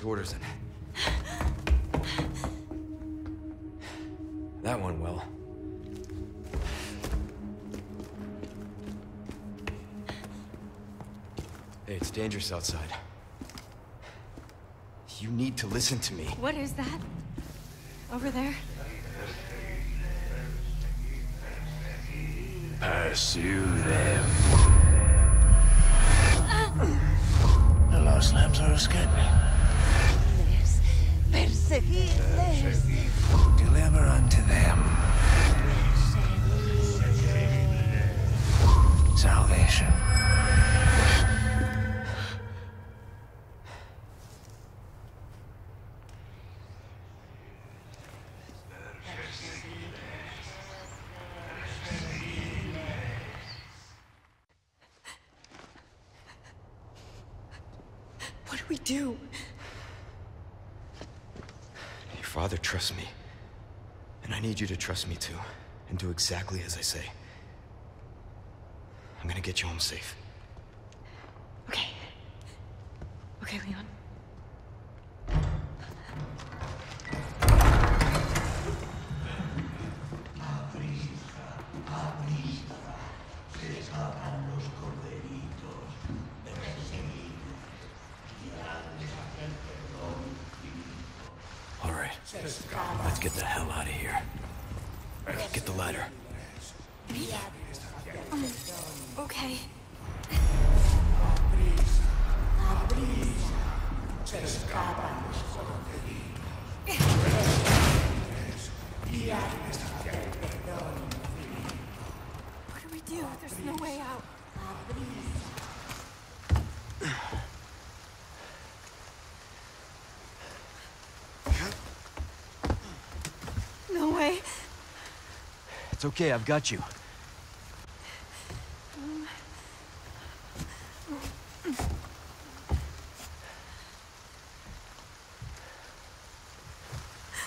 hearing the orders and... That one well. Hey, it's dangerous outside. You need to listen to me. What is that? Over there? Pursue them. Uh. The lost lambs are escaping. Perseguirles. Deliver unto them salvation. What do we do? Your father trusts me. And I need you to trust me too. And do exactly as I say. I'm gonna get you home safe. Okay. Okay, Leon. All right. Let's get the hell out of here. Get the ladder. Okay. What do we do? There's no way out. No way. It's okay, I've got you.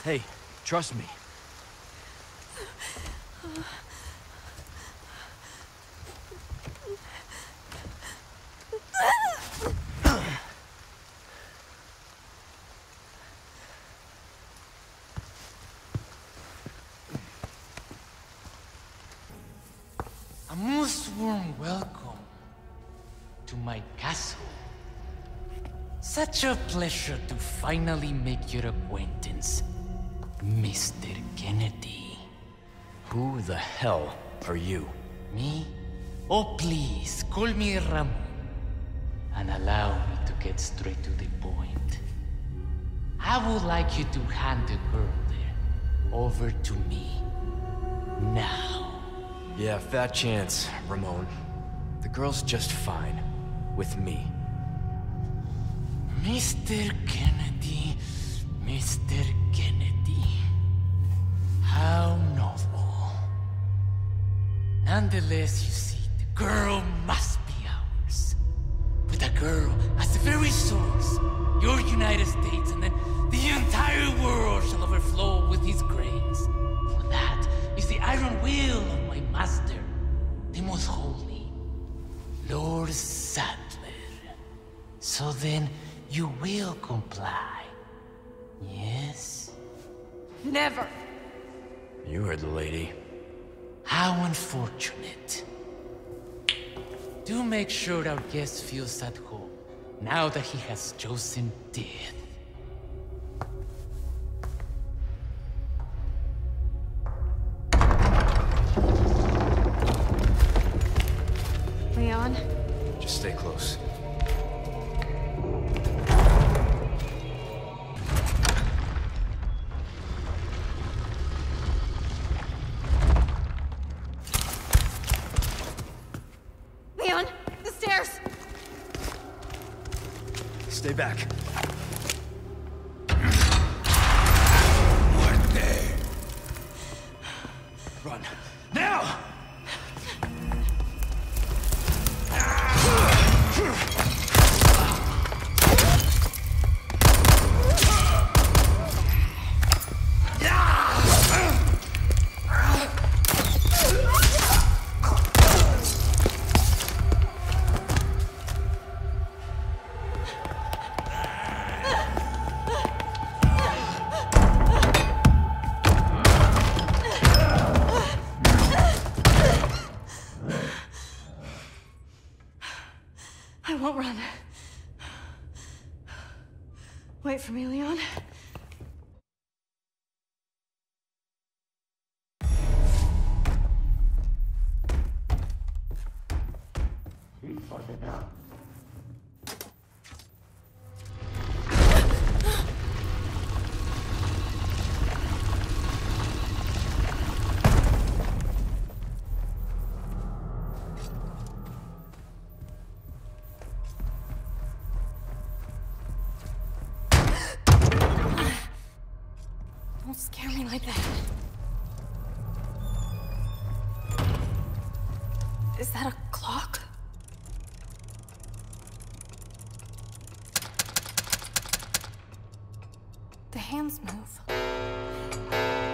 Hey, trust me. Welcome to my castle. Such a pleasure to finally make your acquaintance, Mr. Kennedy. Who the hell are you? Me? Oh, please, call me Ramon. And allow me to get straight to the point. I would like you to hand the girl there over to me. Now. Yeah, fat chance, Ramon. The girl's just fine. With me. Mr. Kennedy, Mr. Kennedy. How novel. Nonetheless, you see, the girl must be ours. With the girl as the very source, your United States then, you will comply. Yes? Never. You heard the lady. How unfortunate. Do make sure our guest feels at home, now that he has chosen death. Back. sorted out. Don't scare me like that. Is that a hands move.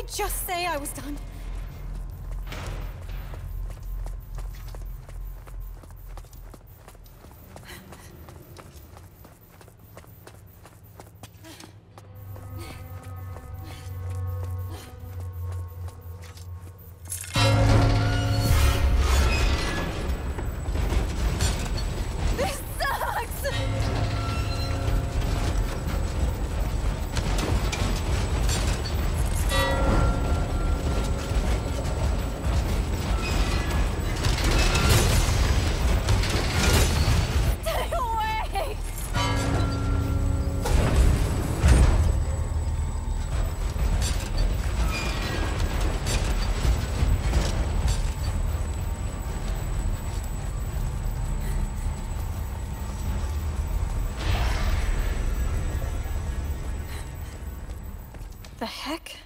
I just say I was done? the heck?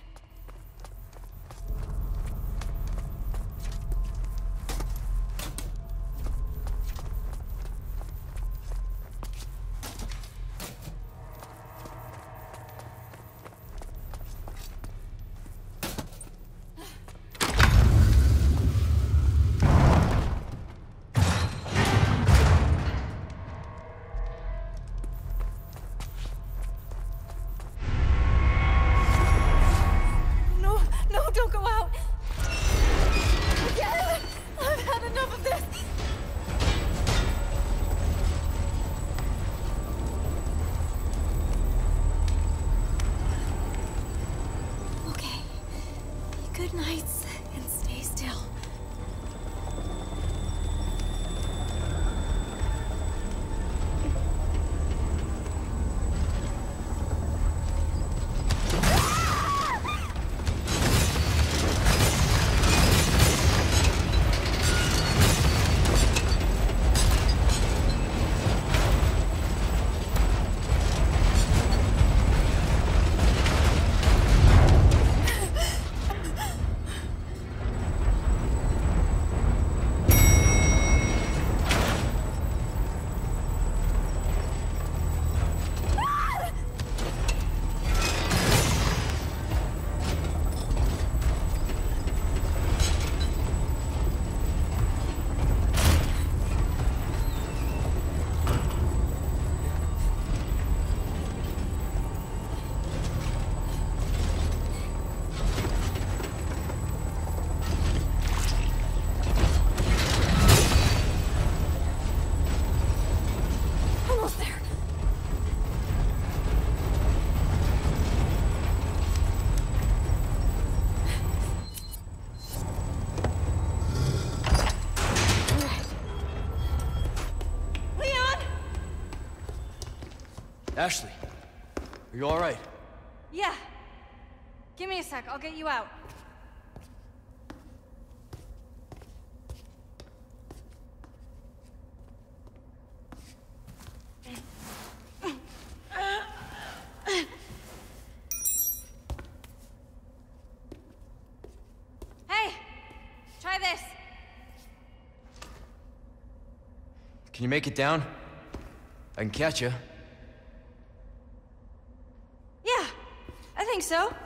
nights and stay still. Ashley, are you all right? Yeah. Give me a sec, I'll get you out. Can you make it down? I can catch you. So.